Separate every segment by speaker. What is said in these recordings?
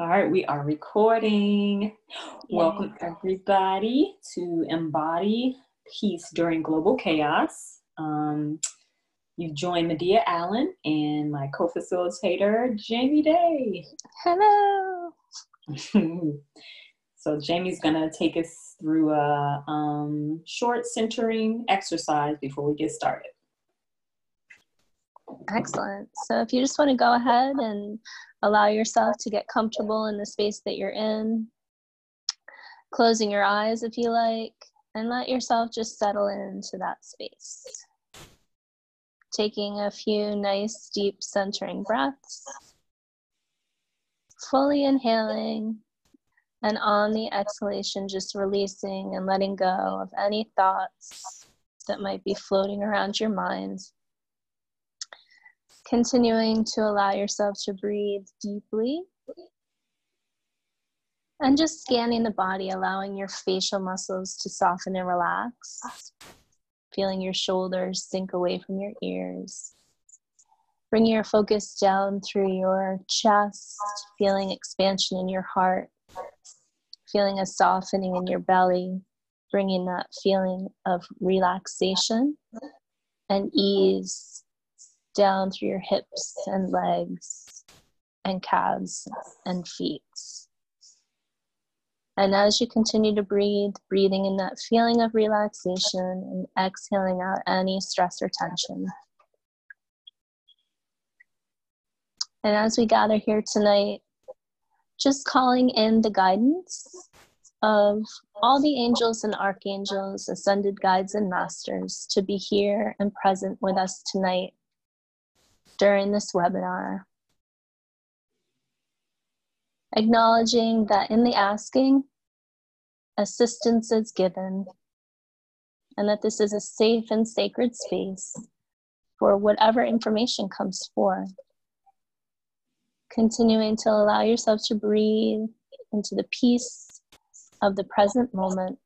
Speaker 1: All right, we are recording. Welcome, everybody, to Embody Peace During Global Chaos. Um, you've joined Madea Allen and my co facilitator, Jaime Day.
Speaker 2: Hello.
Speaker 1: so, Jaime's going to take us through a um, short centering exercise before we get started.
Speaker 2: Excellent. So, if you just want to go ahead and Allow yourself to get comfortable in the space that you're in, closing your eyes if you like, and let yourself just settle into that space. Taking a few nice, deep, centering breaths, fully inhaling, and on the exhalation, just releasing and letting go of any thoughts that might be floating around your mind Continuing to allow yourself to breathe deeply. And just scanning the body, allowing your facial muscles to soften and relax. Feeling your shoulders sink away from your ears. Bring your focus down through your chest, feeling expansion in your heart, feeling a softening in your belly, bringing that feeling of relaxation and ease down through your hips and legs and calves and feet. And as you continue to breathe, breathing in that feeling of relaxation and exhaling out any stress or tension. And as we gather here tonight, just calling in the guidance of all the angels and archangels, ascended guides and masters to be here and present with us tonight during this webinar. Acknowledging that in the asking, assistance is given, and that this is a safe and sacred space for whatever information comes forth. Continuing to allow yourself to breathe into the peace of the present moment.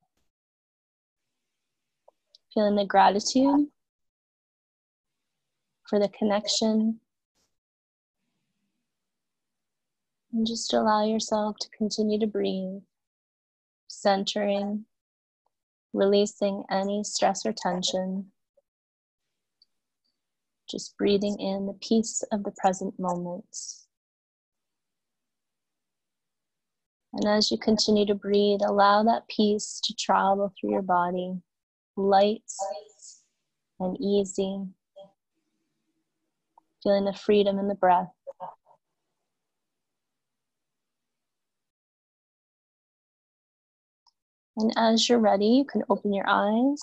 Speaker 2: Feeling the gratitude for the connection. And just allow yourself to continue to breathe, centering, releasing any stress or tension. Just breathing in the peace of the present moments. And as you continue to breathe, allow that peace to travel through your body, light and easy, feeling the freedom in the breath. And as you're ready, you can open your eyes.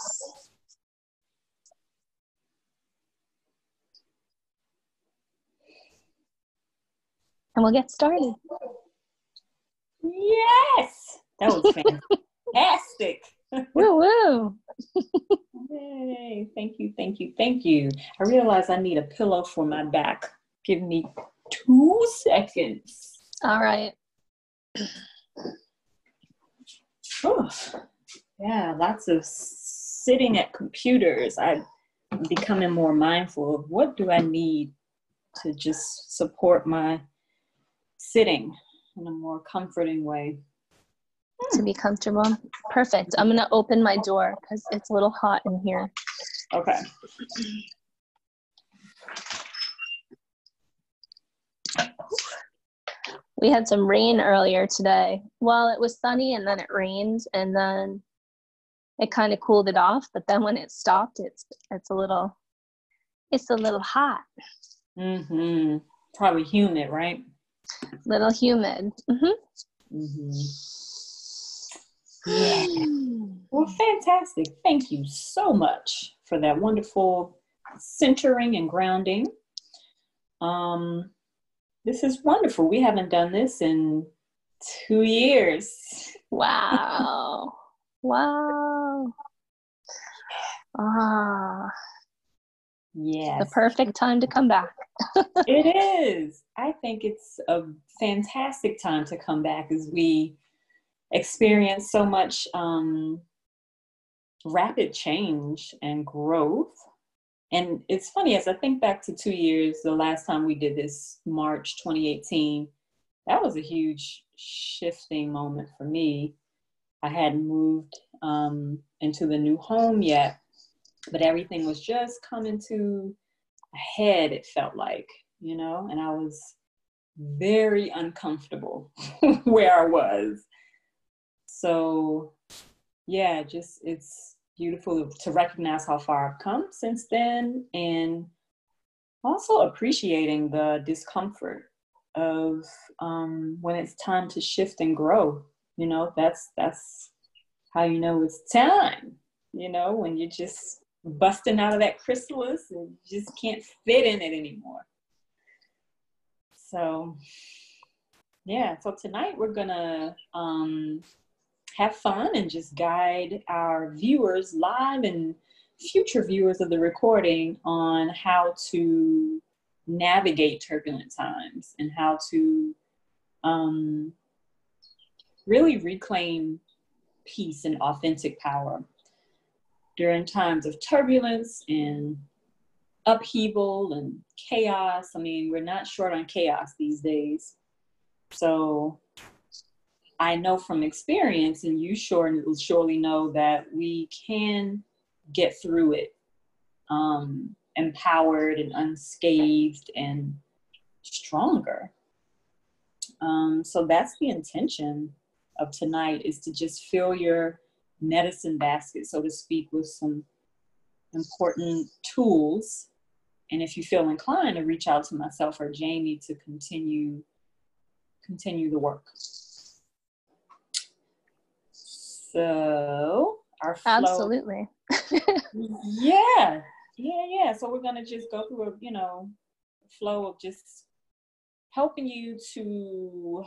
Speaker 2: And we'll get started.
Speaker 1: Yes! That was fantastic.
Speaker 2: Woo woo.
Speaker 1: Yay. Thank you, thank you, thank you. I realize I need a pillow for my back. Give me two seconds.
Speaker 2: All right.
Speaker 1: Oh, yeah, lots of sitting at computers. I'm becoming more mindful of what do I need to just support my sitting in a more comforting way
Speaker 2: to be comfortable. Perfect. I'm going to open my door because it's a little hot in here.
Speaker 1: Okay.
Speaker 2: We had some rain earlier today. Well, it was sunny and then it rained and then it kind of cooled it off, but then when it stopped, it's it's a little it's a little hot.
Speaker 1: Mhm. Probably humid, right?
Speaker 2: Little humid. Mhm. Mhm.
Speaker 1: Yeah. Well, fantastic. Thank you so much for that wonderful centering and grounding. Um, this is wonderful. We haven't done this in two years.
Speaker 2: Wow. wow. Ah.
Speaker 1: Yes.
Speaker 2: The perfect time to come back.
Speaker 1: it is. I think it's a fantastic time to come back as we experienced so much um, rapid change and growth. And it's funny, as I think back to two years, the last time we did this, March 2018, that was a huge shifting moment for me. I hadn't moved um, into the new home yet, but everything was just coming to a head, it felt like, you know, and I was very uncomfortable where I was. So, yeah, just it's beautiful to recognize how far I've come since then and also appreciating the discomfort of um, when it's time to shift and grow. You know, that's that's how you know it's time. You know, when you're just busting out of that chrysalis and you just can't fit in it anymore. So, yeah. So tonight we're gonna um, have fun and just guide our viewers live and future viewers of the recording on how to navigate turbulent times and how to um, really reclaim peace and authentic power during times of turbulence and upheaval and chaos. I mean, we're not short on chaos these days. So I know from experience, and you sure surely know that we can get through it um, empowered and unscathed and stronger. Um, so that's the intention of tonight is to just fill your medicine basket, so to speak, with some important tools. And if you feel inclined to reach out to myself or Jaime to continue continue the work. So our flow,
Speaker 2: absolutely.
Speaker 1: Yeah yeah yeah. So we're gonna just go through a you know flow of just helping you to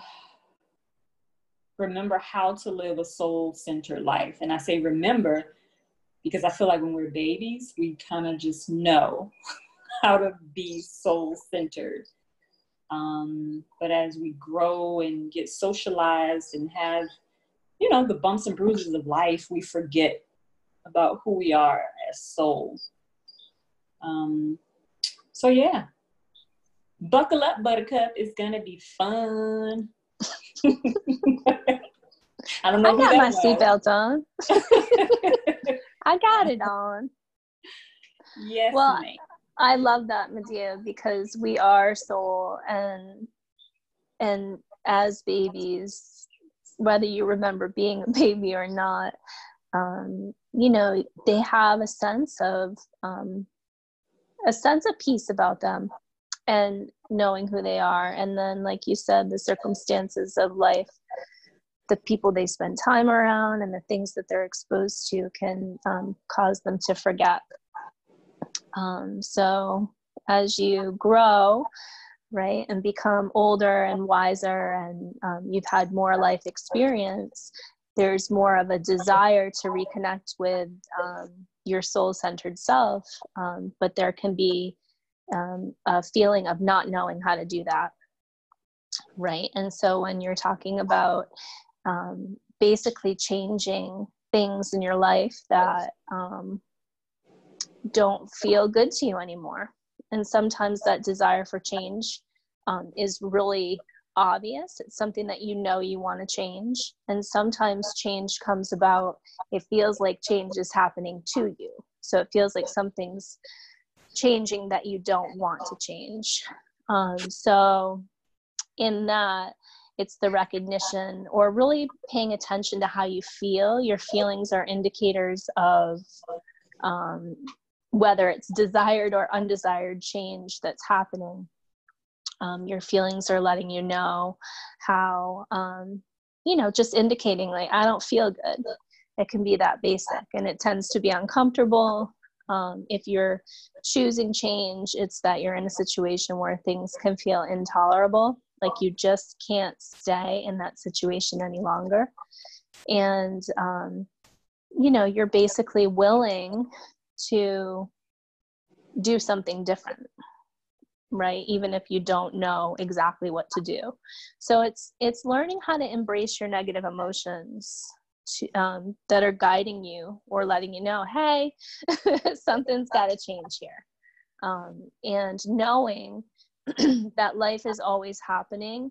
Speaker 1: remember how to live a soul-centered life. And i say remember because i feel like when we're babies we kind of just know how to be soul-centered. Um, but as we grow and get socialized and have you know the bumps and bruises of life we forget about who we are as souls. Um, so yeah, buckle up, Buttercup. It's gonna be fun.
Speaker 2: I don't know. I got my seatbelt on. I got it on.
Speaker 1: Yes.
Speaker 2: Well, mate. I love that, Madea, because we are soul, and and as babies, whether you remember being a baby or not, um, you know they have a sense of um, a sense of peace about them and knowing who they are. And then like you said the circumstances of life the people they spend time around and the things that they're exposed to can um, cause them to forget. Um, so as you grow right and become older and wiser and um, you've had more life experience there's more of a desire to reconnect with um, your soul centered self, um, but there can be um, a feeling of not knowing how to do that. Right. And so when you're talking about um, basically changing things in your life that um, don't feel good to you anymore, and sometimes that desire for change um, is really obvious. It's something that you know you want to change. And sometimes change comes about, it feels like change is happening to you. So it feels like something's changing that you don't want to change. Um, so, in that, it's the recognition or really paying attention to how you feel. Your feelings are indicators of um, whether it's desired or undesired change that's happening. Um, your feelings are letting you know how um, you know just indicating like i don't feel good. It can be that basic and it tends to be uncomfortable. Um, if you're choosing change it's that you're in a situation where things can feel intolerable like you just can't stay in that situation any longer. And um, you know you're basically willing to do something different right even if you don't know exactly what to do so it's it's learning how to embrace your negative emotions to, um, that are guiding you or letting you know hey something's got to change here um, and knowing that life is always happening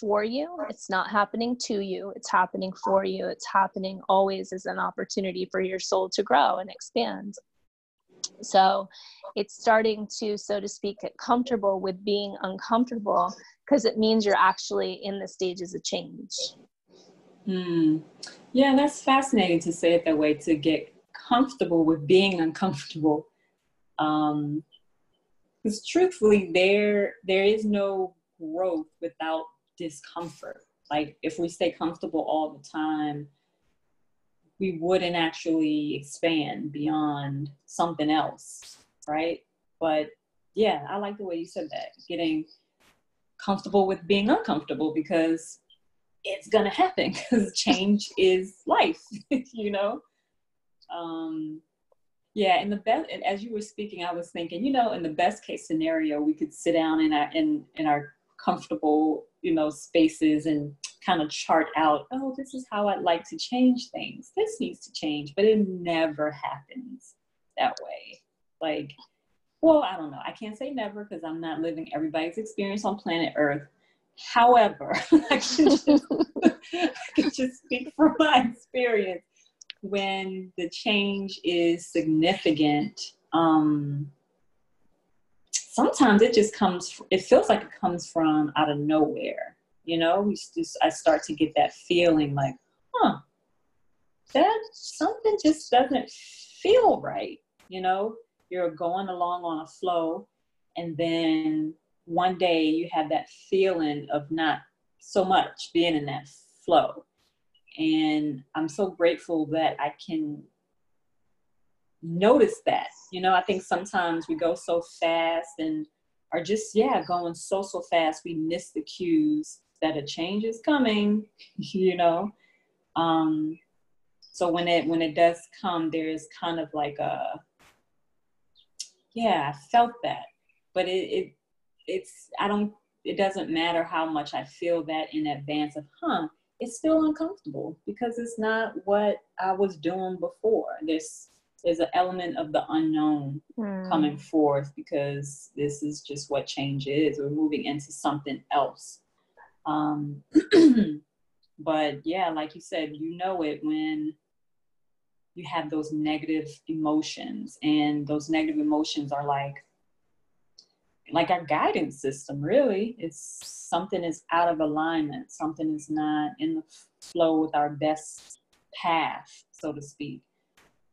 Speaker 2: for you. It's not happening to you, it's happening for you. It's happening always as an opportunity for your soul to grow and expand. So it's starting to, so to speak, get comfortable with being uncomfortable because it means you're actually in the stages of change.
Speaker 1: Hmm. Yeah, that's fascinating to say it that way to get comfortable with being uncomfortable. Um, because truthfully, there there is no growth without discomfort. Like if we stay comfortable all the time, we wouldn't actually expand beyond something else, right? But yeah, I like the way you said that. Getting comfortable with being uncomfortable because it's gonna happen because change is life, you know. Um, yeah, and the best, and as you were speaking, I was thinking, you know, in the best case scenario, we could sit down in our in in our comfortable, you know, spaces and kind of chart out, oh, this is how I'd like to change things. This needs to change, but it never happens that way. Like, well, I don't know. I can't say never because I'm not living everybody's experience on planet Earth. However, I can just, I can just speak from my experience when the change is significant, um, sometimes it just comes, it feels like it comes from out of nowhere. You know, we just, I start to get that feeling like, huh, that something just doesn't feel right. You know, you're going along on a flow, and then one day you have that feeling of not so much being in that flow and I'm so grateful that I can notice that. You know, I think sometimes we go so fast and are just, yeah, going so, so fast, we miss the cues that a change is coming, you know. Um, so when it when it does come, there's kind of like a yeah, I felt that. But it, it it's I don't it doesn't matter how much I feel that in advance of, huh, it's still uncomfortable because it's not what I was doing before. There's there's an element of the unknown mm. coming forth because this is just what change is. We're moving into something else. Um, but yeah, like you said, you know it when you have those negative emotions, and those negative emotions are like like our guidance system really it's something is out of alignment something is not in the flow with our best path so to speak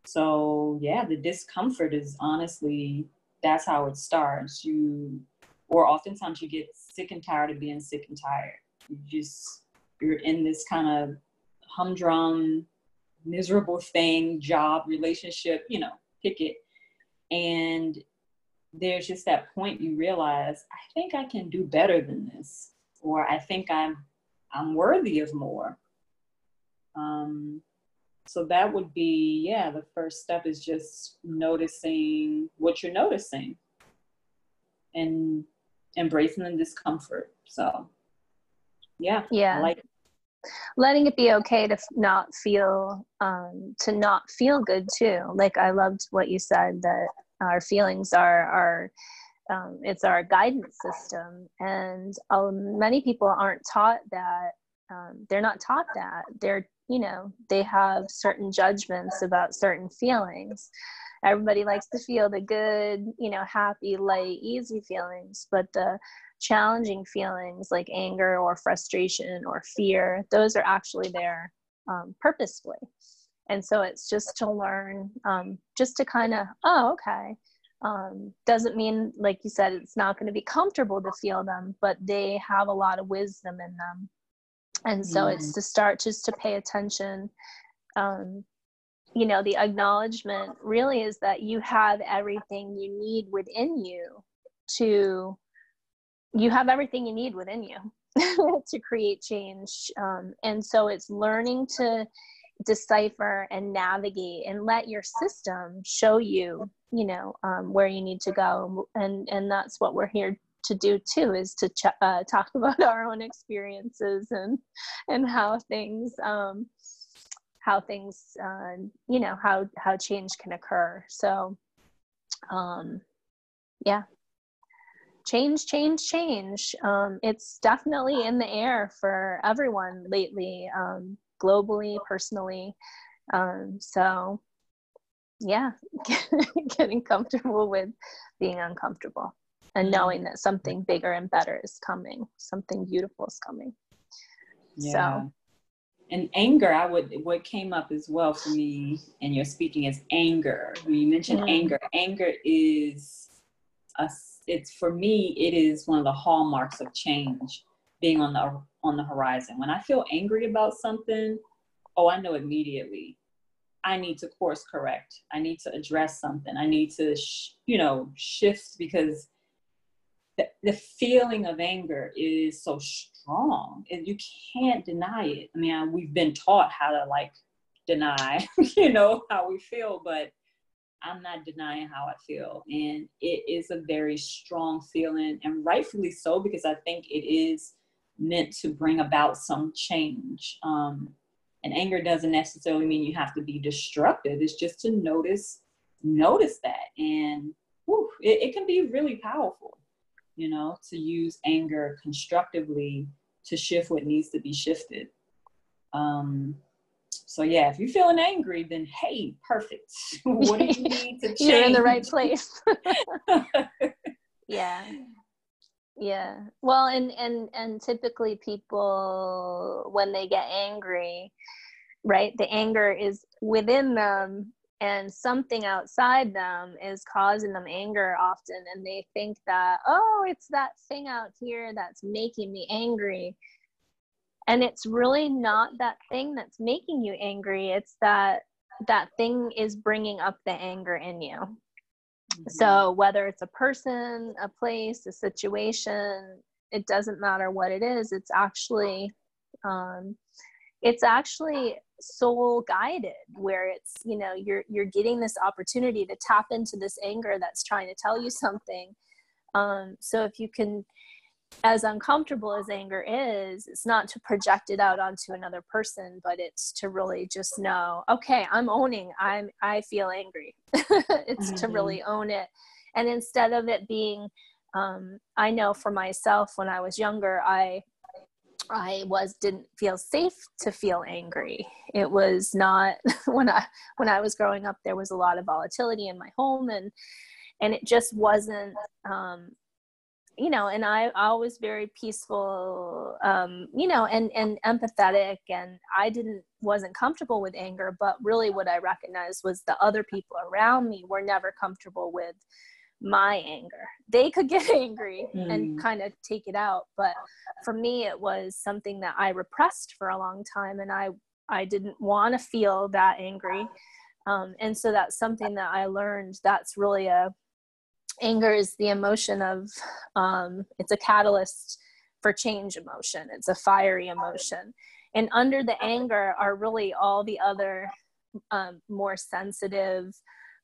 Speaker 1: so yeah the discomfort is honestly that's how it starts. You or oftentimes you get sick and tired of being sick and tired. You just you're in this kind of humdrum miserable thing job relationship you know pick it. And there's just that point you realize i think i can do better than this or i think i'm i'm worthy of more. Um, so that would be yeah the first step is just noticing what you're noticing and embracing the discomfort. So yeah
Speaker 2: yeah. like letting it be okay to not feel um, to not feel good too. Like i loved what you said that our feelings are our um, it's our guidance system. And um, many people aren't taught that um, they're not taught that. They're you know they have certain judgments about certain feelings. Everybody likes to feel the good you know happy light easy feelings but the challenging feelings like anger or frustration or fear those are actually there um, purposefully. And so it's just to learn um, just to kind of oh okay um, doesn't mean like you said it's not going to be comfortable to feel them but they have a lot of wisdom in them and so mm. it's to start just to pay attention um, you know the acknowledgement really is that you have everything you need within you to you have everything you need within you to create change um, and so it's learning to decipher and navigate and let your system show you you know um, where you need to go and and that's what we're here to do too is to ch- uh, talk about our own experiences and and how things um, how things uh, you know how how change can occur so um, yeah change, change, change. Um, it's definitely in the air for everyone lately, um, globally, personally. Um, so, yeah, getting comfortable with being uncomfortable and mm-hmm. knowing that something bigger and better is coming, something beautiful is coming. Yeah. So,
Speaker 1: and anger, I would what came up as well for me and your speaking is anger. When you mentioned mm. anger, anger is a it's for me it is one of the hallmarks of change being on the on the horizon. When I feel angry about something, oh, I know immediately. I need to course correct. I need to address something. I need to, sh- you know, shift because the, the feeling of anger is so strong and you can't deny it. I mean, we've been taught how to like deny, you know, how we feel, but I'm not denying how I feel. And it is a very strong feeling, and rightfully so, because I think it is meant to bring about some change. Um, and anger doesn't necessarily mean you have to be destructive. It's just to notice, notice that, and whew, it, it can be really powerful you know, to use anger constructively to shift what needs to be shifted. Um, so yeah, if you're feeling angry, then hey, perfect. what do you need to change?
Speaker 2: You're in the right place. yeah. Yeah. Well, and and and typically people when they get angry, right? The anger is within them and something outside them is causing them anger often and they think that oh it's that thing out here that's making me angry and it's really not that thing that's making you angry it's that that thing is bringing up the anger in you mm-hmm. so whether it's a person a place a situation it doesn't matter what it is it's actually um, it's actually soul guided where it's you know you're you're getting this opportunity to tap into this anger that's trying to tell you something. Um, so if you can as uncomfortable as anger is it's not to project it out onto another person but it's to really just know okay i'm owning i'm i feel angry. It's mm-hmm. to really own it. And instead of it being um, i know for myself when i was younger i I was didn't feel safe to feel angry. It was not when I when I was growing up there was a lot of volatility in my home and and it just wasn't um you know and I, I was very peaceful um you know and and empathetic and I didn't wasn't comfortable with anger but really what I recognized was the other people around me were never comfortable with my anger. They could get angry mm. and kind of take it out, but for me it was something that I repressed for a long time and I I didn't want to feel that angry. Um, and so that's something that I learned that's really a anger is the emotion of um, it's a catalyst for change emotion. It's a fiery emotion. And under the anger are really all the other um, more sensitive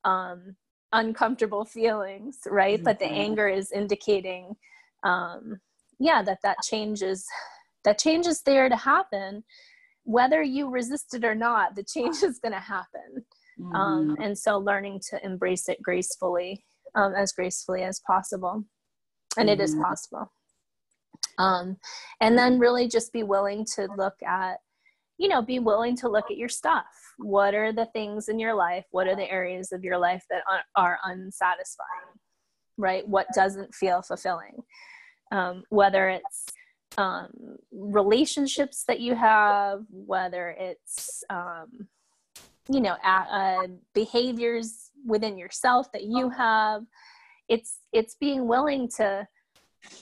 Speaker 2: um, uncomfortable feelings right mm-hmm. but the mm-hmm. anger is indicating um yeah that that change is that change is there to happen whether you resist it or not the change is going to happen um, mm-hmm. um and so learning to embrace it gracefully um, as gracefully as possible and mm-hmm. it is mm-hmm. possible um and then really just be willing to look at you know be willing to look at your stuff. What are the things in your life? What are the areas of your life that are, unsatisfying right? What doesn't feel fulfilling? Um, whether it's um, relationships that you have whether it's um, you know uh, behaviors within yourself that you have. It's it's being willing to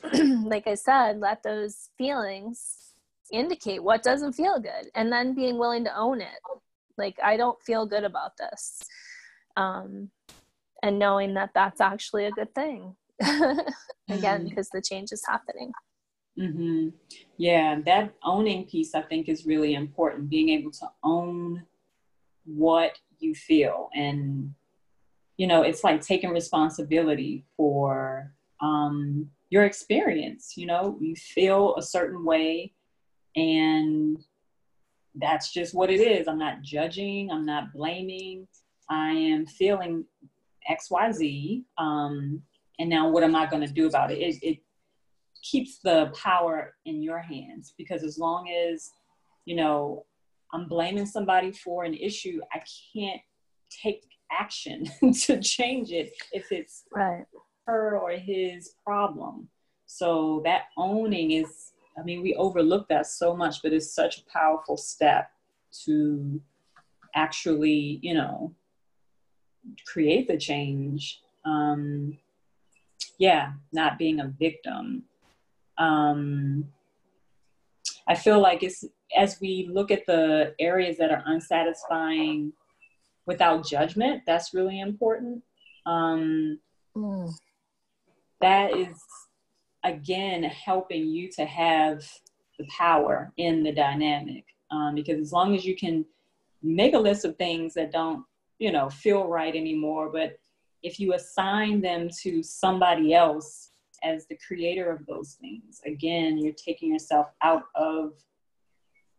Speaker 2: like i said let those feelings indicate what doesn't feel good and then being willing to own it. Like i don't feel good about this um, and knowing that that's actually a good thing. Again mm-hmm. because the change is happening.
Speaker 1: Mm-hmm. yeah that owning piece i think is really important being able to own what you feel. And you know it's like taking responsibility for um, your experience you know? You feel a certain way and that's just what it is. I'm not judging, I'm not blaming. I am feeling XYZ. Um, and now what am I going to do about it? it? It keeps the power in your hands because as long as, you know, I'm blaming somebody for an issue, I can't take action to change it if it's
Speaker 2: right.
Speaker 1: her or his problem. So that owning is, I mean, we overlook that so much, but it's such a powerful step to actually, you know, create the change. Um, yeah, not being a victim. Um, I feel like it's as we look at the areas that are unsatisfying without judgment, that's really important. Um, mm. That is, again, helping you to have the power in the dynamic. Um, because as long as you can make a list of things that don't, you know, feel right anymore, but if you assign them to somebody else as the creator of those things, again, you're taking yourself out of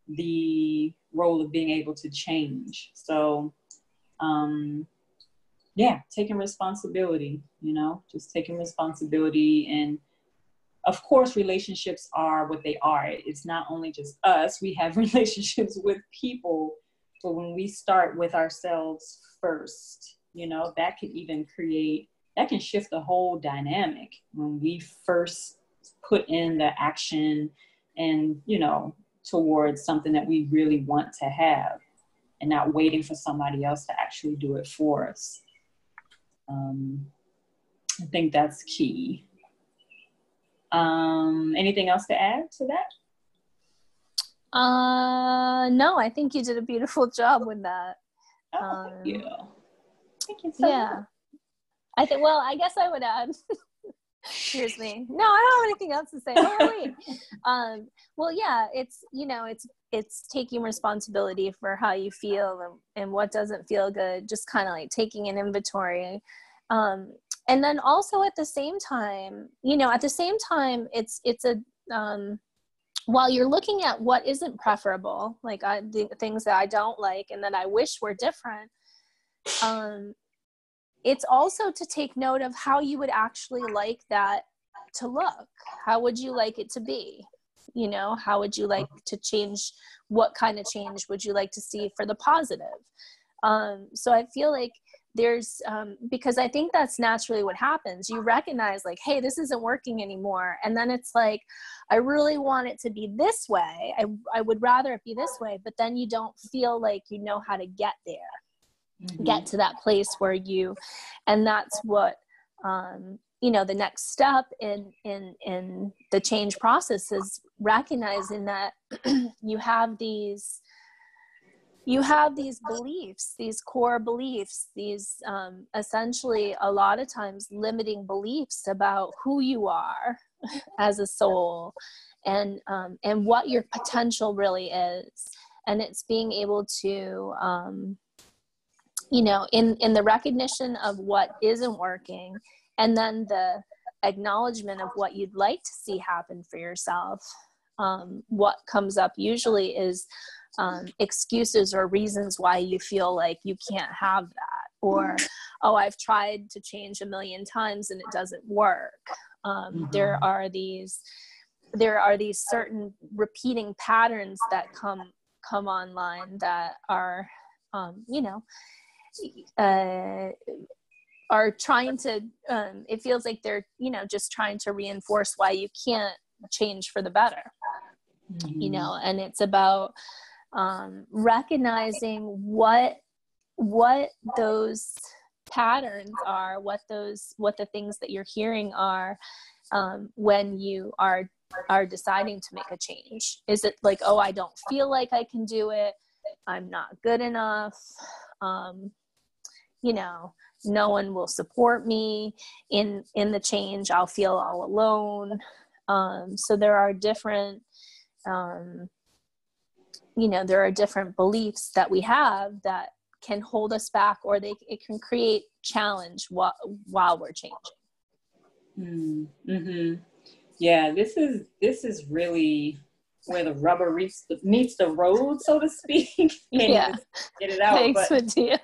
Speaker 1: the role of being able to change. So, um, yeah, taking responsibility, you know, just taking responsibility. And of course, relationships are what they are. It's not only just us, we have relationships with people. But when we start with ourselves first, you know, that could even create, that can shift the whole dynamic when we first put in the action and, you know, towards something that we really want to have and not waiting for somebody else to actually do it for us. Um, I think that's key. Um, anything else to add to that?
Speaker 2: Uh, no, I think you did a beautiful job with that.
Speaker 1: Oh, um, thank you. Thank you so
Speaker 2: yeah. Much. I think, well, I guess I would add Here's me. No, I don't have anything else to say. Oh, wait. um, well, yeah, it's you know, it's it's taking responsibility for how you feel and, and what doesn't feel good. Just kind of like taking an inventory. Um, and then also at the same time, you know, at the same time, it's it's a um, while you're looking at what isn't preferable, like I, the things that I don't like and that I wish were different. Um, it's also to take note of how you would actually like that to look. How would you like it to be? You know, how would you like to change? What kind of change would you like to see for the positive? Um, so I feel like there's um, because I think that's naturally what happens. You recognize, like, hey, this isn't working anymore. And then it's like, I really want it to be this way. I, I would rather it be this way, but then you don't feel like you know how to get there mm-hmm. get to that place where you and that's what um, you know the next step in in in the change process is recognizing that you have these you have these beliefs these core beliefs these um, essentially a lot of times limiting beliefs about who you are as a soul and um, and what your potential really is. And it's being able to um, you know in in the recognition of what isn't working and then the acknowledgement of what you'd like to see happen for yourself um, what comes up usually is um, excuses or reasons why you feel like you can't have that or oh i've tried to change a million times and it doesn't work um, mm-hmm. there are these there are these certain repeating patterns that come come online that are um, you know uh, are trying to um, it feels like they're you know just trying to reinforce why you can't change for the better mm-hmm. you know and it's about um, recognizing what what those patterns are what those what the things that you're hearing are um, when you are are deciding to make a change. Is it like oh i don't feel like i can do it. I'm not good enough. Um, you know no one will support me in in the change. I'll feel all alone. Um, so there are different um, you know there are different beliefs that we have that can hold us back or they it can create challenge while while we're changing
Speaker 1: hmm. mm-hmm. yeah this is this is really where the rubber meets the, meets the road, so to speak.
Speaker 2: yeah.
Speaker 1: Get it out.
Speaker 2: Thanks, but... Madea.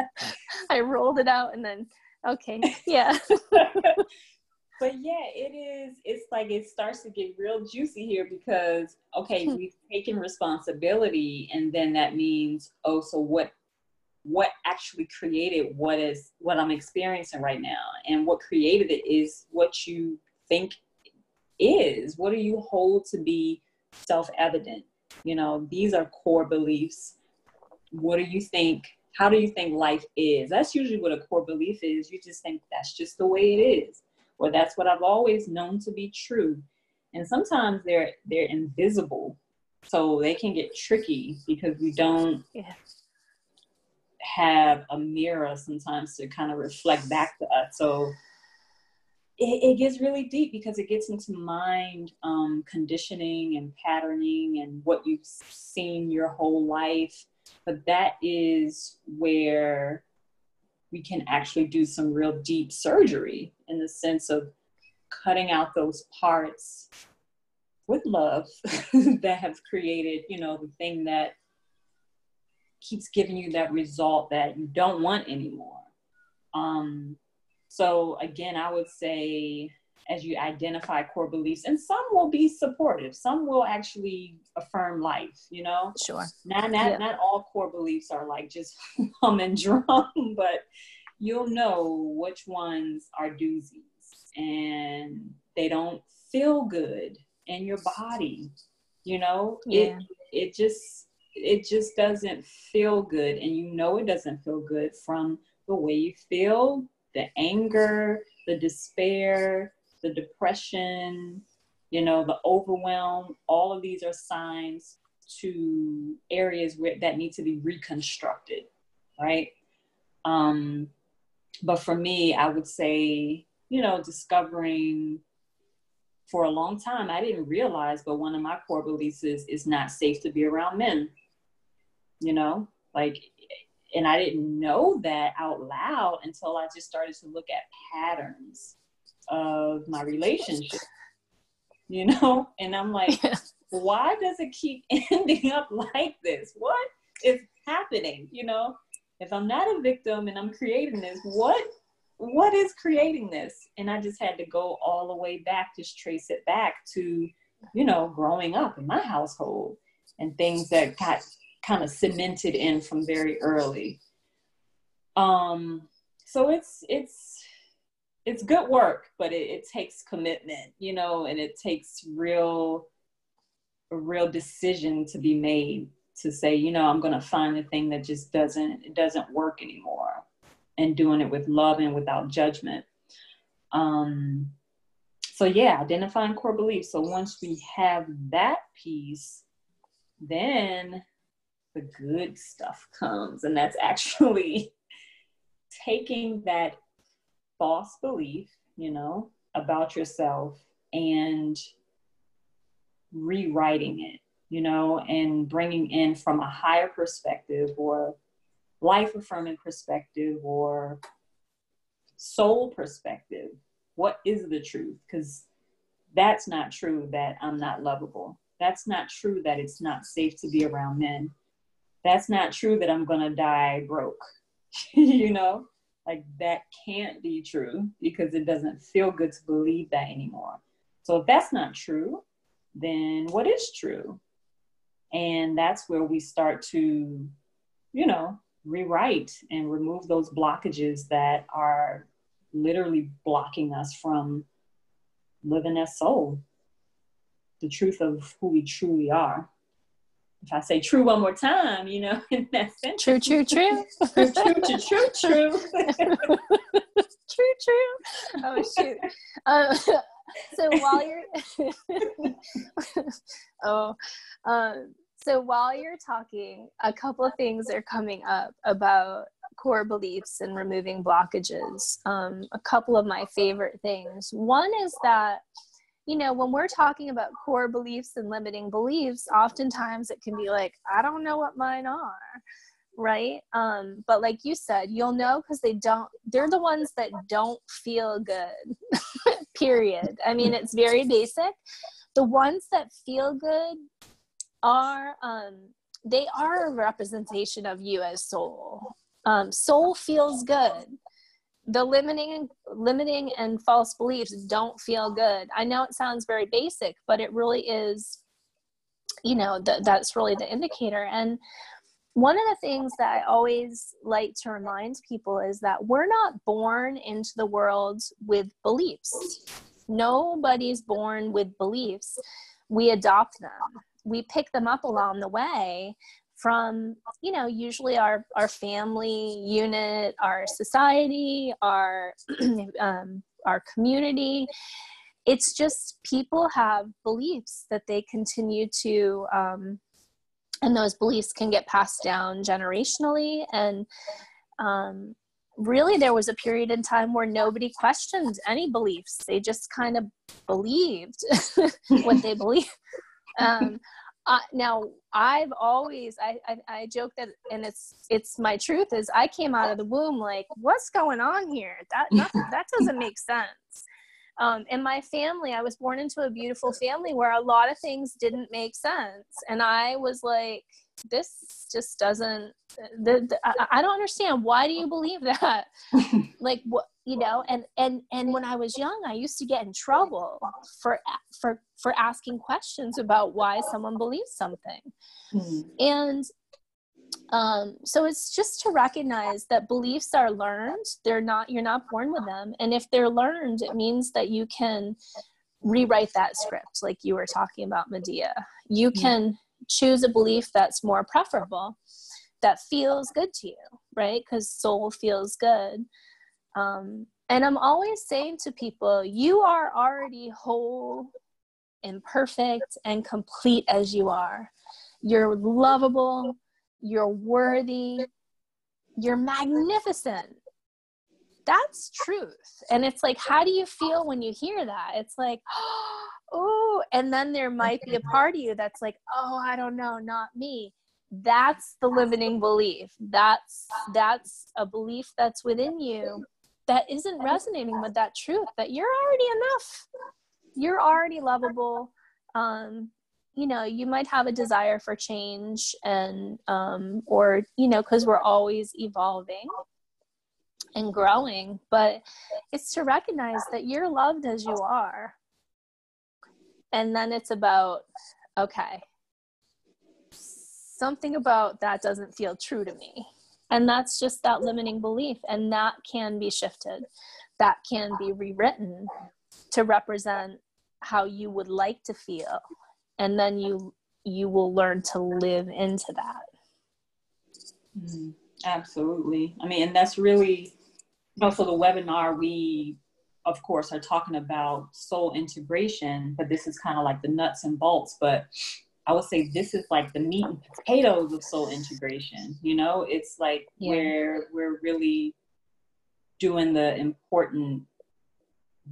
Speaker 2: I rolled it out and then Okay. Yeah.
Speaker 1: but yeah, it is. It's like it starts to get real juicy here because okay, hmm. we've taken responsibility, and then that means oh, so what? What actually created what is what I'm experiencing right now, and what created it is what you think is. What do you hold to be self-evident? You know, these are core beliefs. What do you think how do you think life is? That's usually what a core belief is. You just think that's just the way it is, or that's what I've always known to be true. And sometimes they're they're invisible, so they can get tricky because we don't yeah. have a mirror sometimes to kind of reflect back to us. So it, it gets really deep because it gets into mind um, conditioning and patterning and what you've seen your whole life but that is where we can actually do some real deep surgery in the sense of cutting out those parts with love that have created, you know, the thing that keeps giving you that result that you don't want anymore. Um, so again, I would say as you identify core beliefs and some will be supportive some will actually affirm life you know
Speaker 2: sure
Speaker 1: not not, yeah. not all core beliefs are like just hum and drum but you'll know which ones are doozies and they don't feel good in your body you know yeah. it it just it just doesn't feel good and you know it doesn't feel good from the way you feel the anger the despair the depression, you know, the overwhelm, all of these are signs to areas where that need to be reconstructed, right? Um, but for me, I would say, you know, discovering for a long time, I didn't realize, but one of my core beliefs is it's not safe to be around men. You know, like, and I didn't know that out loud until I just started to look at patterns of my relationship, you know? And I'm like, why does it keep ending up like this? What is happening? You know, if I'm not a victim and I'm creating this, what what is creating this? And I just had to go all the way back, just trace it back to, you know, growing up in my household and things that got kind of cemented in from very early. Um, so it's it's it's good work, but it, it takes commitment, you know, and it takes real a real decision to be made to say, you know, I'm going to find the thing that just doesn't it doesn't work anymore, and doing it with love and without judgment. Um, so yeah, identifying core beliefs. So once we have that piece, then the good stuff comes, and that's actually taking that false belief, you know, about yourself and rewriting it, you know, and bringing in from a higher perspective or life affirming perspective or soul perspective. What is the truth? Because that's not true that I'm not lovable. That's not true that it's not safe to be around men. That's not true that I'm going to die broke, you know? like that can't be true because it doesn't feel good to believe that anymore. So if that's not true, then what is true? And that's where we start to, you know, rewrite and remove those blockages that are literally blocking us from living as soul, the truth of who we truly are if I say true one more time, you know, in that sense.
Speaker 2: True, true, true.
Speaker 1: true, true, true, true, true.
Speaker 2: true, true. Oh, shoot. Um, so while you're, oh, um, so while you're talking, a couple of things are coming up about core beliefs and removing blockages. Um, a couple of my favorite things. One is that you know, when we're talking about core beliefs and limiting beliefs, oftentimes it can be like, I don't know what mine are, right? Um, but like you said, you'll know because they don't, they're the ones that don't feel good, period. I mean, it's very basic. The ones that feel good are, um, they are a representation of you as soul. Um, soul feels good. The limiting limiting and false beliefs don't feel good. I know it sounds very basic but it really is you know th- that's really the indicator. And one of the things that i always like to remind people is that we're not born into the world with beliefs. Nobody's born with beliefs. We adopt them we pick them up along the way from you know usually our our family unit our society our um, our community. It's just people have beliefs that they continue to um, and those beliefs can get passed down generationally. And um, really there was a period in time where nobody questioned any beliefs. They just kind of believed what they believe um, uh, now I've always I, I, I joke that and it's it's my truth is I came out of the womb like what's going on here that nothing, that doesn't make sense. Um, in my family, I was born into a beautiful family where a lot of things didn't make sense, and I was like, this just doesn't. The, the I, I don't understand. Why do you believe that? like what you know and and and when i was young i used to get in trouble for for for asking questions about why someone believes something. Mm-hmm. and um, so it's just to recognize that beliefs are learned. They're not you're not born with them. And if they're learned it means that you can rewrite that script like you were talking about Madea. You can choose a belief that's more preferable that feels good to you right? Because soul feels good um, and I'm always saying to people, you are already whole and perfect and complete as you are. You're lovable, you're worthy, you're magnificent. That's truth. And it's like, how do you feel when you hear that? It's like, oh, and then there might be a part of you that's like, oh, I don't know, not me. That's the limiting belief. That's that's a belief that's within you that isn't resonating with that truth that you're already enough. You're already lovable. Um, you know you might have a desire for change and um, or you know because we're always evolving and growing but it's to recognize that you're loved as you are. And then it's about okay something about that doesn't feel true to me and that's just that limiting belief. And that can be shifted, that can be rewritten to represent how you would like to feel. And then you you will learn to live into that.
Speaker 1: Mm, absolutely. I mean, and that's really also the webinar we of course are talking about soul integration, but this is kind of like the nuts and bolts. But I would say this is like the meat and potatoes of soul integration. You know, it's like yeah. where we're really doing the important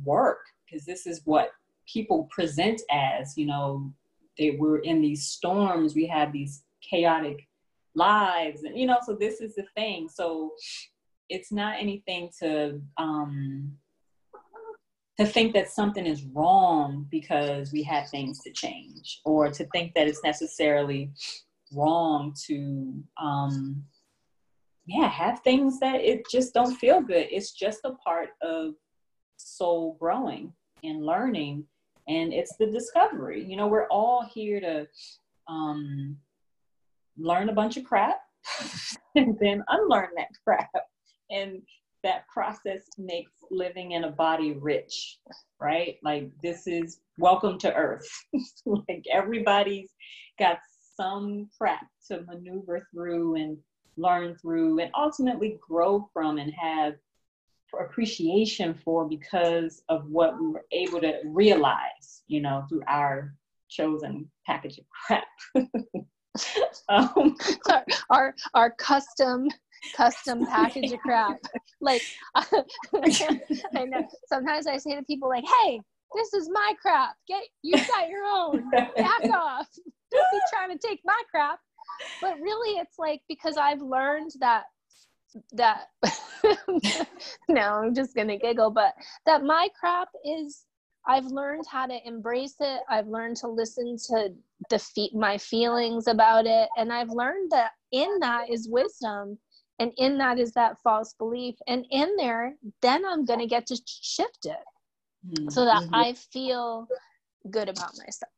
Speaker 1: work because this is what people present as, you know, they were in these storms, we have these chaotic lives, and you know, so this is the thing. So it's not anything to um to think that something is wrong because we have things to change or to think that it's necessarily wrong to um yeah have things that it just don't feel good. It's just a part of soul growing and learning and it's the discovery. You know we're all here to um learn a bunch of crap and then unlearn that crap. And that process makes living in a body rich, right? Like this is welcome to earth. like everybody's got some crap to maneuver through and learn through and ultimately grow from and have appreciation for because of what we were able to realize, you know, through our chosen package of crap.
Speaker 2: um, our, our, our custom custom package of crap. Like, I know. Sometimes I say to people, like, "Hey, this is my crap. Get you got your own. Back off. Don't be trying to take my crap." But really, it's like because I've learned that that no, I'm just gonna giggle, but that my crap is I've learned how to embrace it. I've learned to listen to the my feelings about it, and I've learned that in that is wisdom and in that is that false belief. And in there then i'm going to get to shift it mm-hmm. so that mm-hmm. i feel good about myself.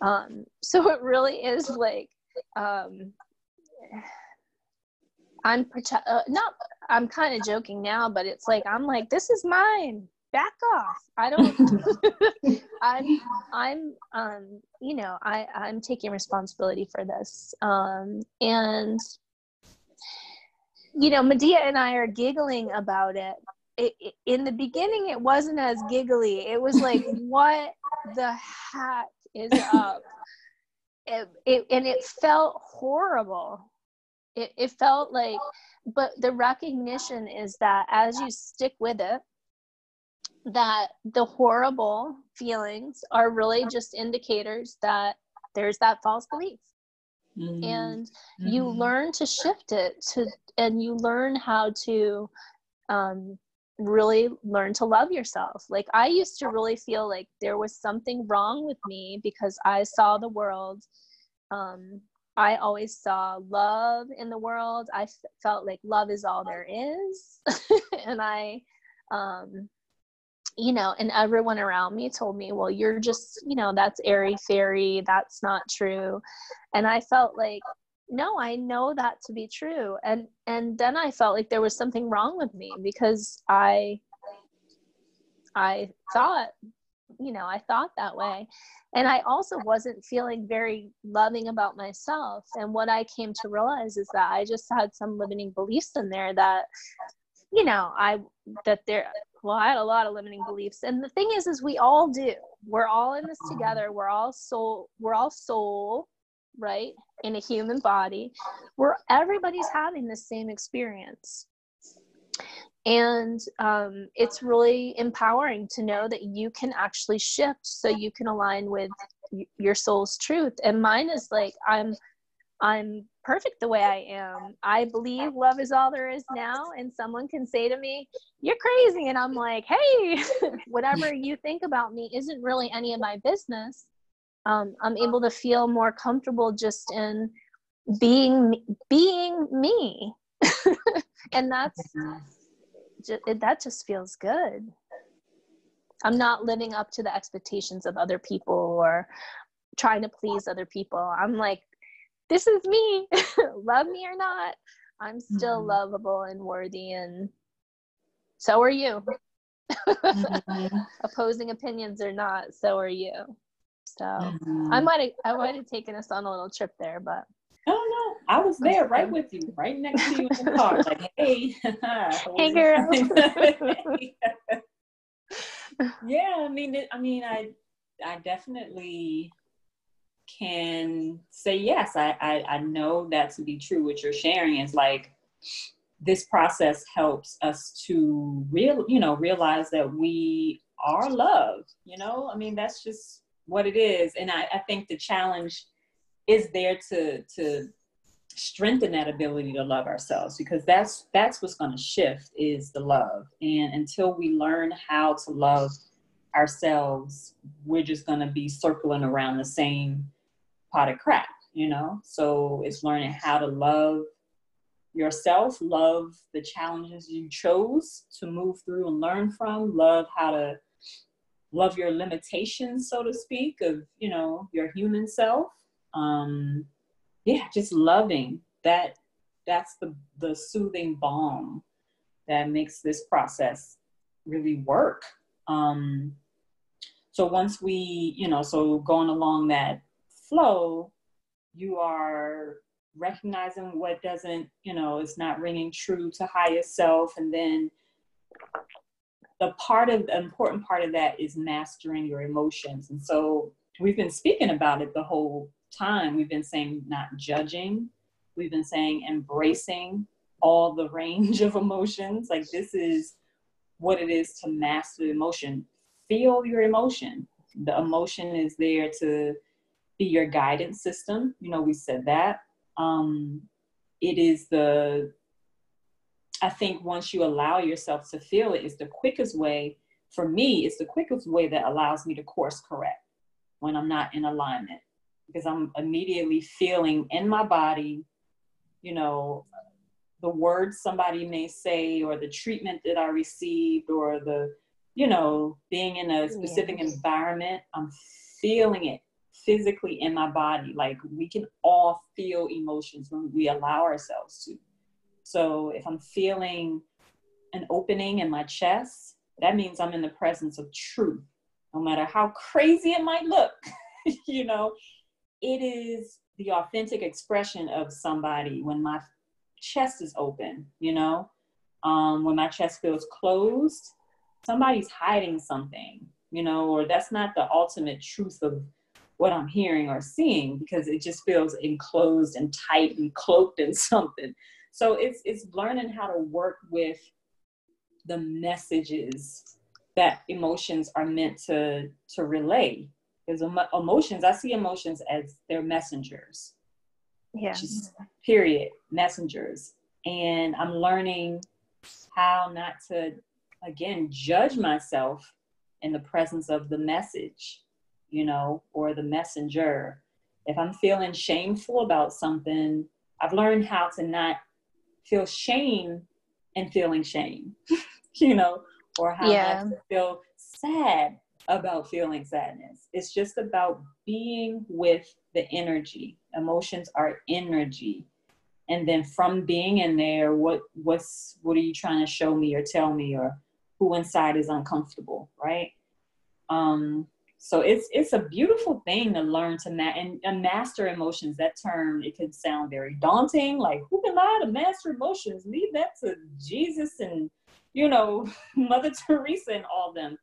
Speaker 2: Um, so it really is like um, i'm prote- uh, not i'm kind of joking now but it's like i'm like this is mine. Back off. I don't i'm i'm um you know i i'm taking responsibility for this. Um and you know Madea and i are giggling about it. It, it in the beginning it wasn't as giggly. It was like what the heck is up? It, it and it felt horrible. It, it felt like but the recognition is that as you stick with it that the horrible feelings are really just indicators that there's that false belief mm-hmm. and mm-hmm. you learn to shift it to and you learn how to um, really learn to love yourself like i used to really feel like there was something wrong with me because i saw the world um, i always saw love in the world I f- felt like love is all there is and i um, you know, and everyone around me told me, well, you're just, you know, that's airy fairy, that's not true. And I felt like, no, I know that to be true. And and then I felt like there was something wrong with me because I I thought, you know, I thought that way. And I also wasn't feeling very loving about myself. And what I came to realize is that I just had some limiting beliefs in there that you know i that there well i had a lot of limiting beliefs. And the thing is is we all do. We're all in this together. We're all soul we're all soul right in a human body. Where everybody's having the same experience. And um, it's really empowering to know that you can actually shift so you can align with y- your soul's truth. And mine is like i'm i'm perfect the way I am. I believe love is all there is now. And someone can say to me, You're crazy. And I'm like, Hey, whatever you think about me isn't really any of my business. Um, I'm able to feel more comfortable just in being being me. and that's just, that just feels good. I'm not living up to the expectations of other people or trying to please other people. I'm like this is me love me or not i'm still mm-hmm. lovable and worthy and so are you mm-hmm. opposing opinions or not so are you so mm-hmm. i might have i might have taken us on a little trip there but
Speaker 1: Oh no, I was there right with you, right next to you in the car. Like, hey,
Speaker 2: hey, girl.
Speaker 1: yeah, I mean, I mean, I, I definitely can say yes I, I i know that to be true what you're sharing is like this process helps us to real you know realize that we are loved you know? I mean that's just what it is. And i, I think the challenge is there to to strengthen that ability to love ourselves because that's that's what's going to shift is the love. And until we learn how to love ourselves we're just going to be circling around the same pot of crap, you know? So it's learning how to love yourself, love the challenges you chose to move through and learn from, love how to love your limitations, so to speak, of, you know, your human self. Um, yeah, just loving that that's the the soothing balm that makes this process really work. Um, so once we, you know, so going along that flow, you are recognizing what doesn't, you know, is not ringing true to highest self. And then the part of the important part of that is mastering your emotions. And so we've been speaking about it the whole time. We've been saying not judging, we've been saying embracing all the range of emotions. Like this is what it is to master emotion. Feel your emotion. The emotion is there to be your guidance system. You know, we said that. Um, it is the, I think once you allow yourself to feel it, is the quickest way, for me, it's the quickest way that allows me to course correct when I'm not in alignment because I'm immediately feeling in my body, you know, the words somebody may say or the treatment that I received or the, you know, being in a specific yeah. environment, I'm feeling it physically in my body. Like we can all feel emotions when we allow ourselves to. So if I'm feeling an opening in my chest, that means I'm in the presence of truth. No matter how crazy it might look, you know, it is the authentic expression of somebody when my chest is open, you know? Um, when my chest feels closed, somebody's hiding something, you know, or that's not the ultimate truth of what I'm hearing or seeing because it just feels enclosed and tight and cloaked in something. So it's it's learning how to work with the messages that emotions are meant to to relay. Because emotions, I see emotions as their messengers.
Speaker 2: Yeah.
Speaker 1: Just period, messengers. And I'm learning how not to again judge myself in the presence of the message, you know, or the messenger. If I'm feeling shameful about something, I've learned how to not feel shame and feeling shame, you know, or how yeah. to feel sad about feeling sadness. It's just about being with the energy. Emotions are energy. And then from being in there, what what's what are you trying to show me or tell me or who inside is uncomfortable, right? Um, so it's it's a beautiful thing to learn to ma- and, and master emotions. That term it can sound very daunting. Like who can lie to master emotions? Leave that to Jesus and you know Mother Teresa and all them.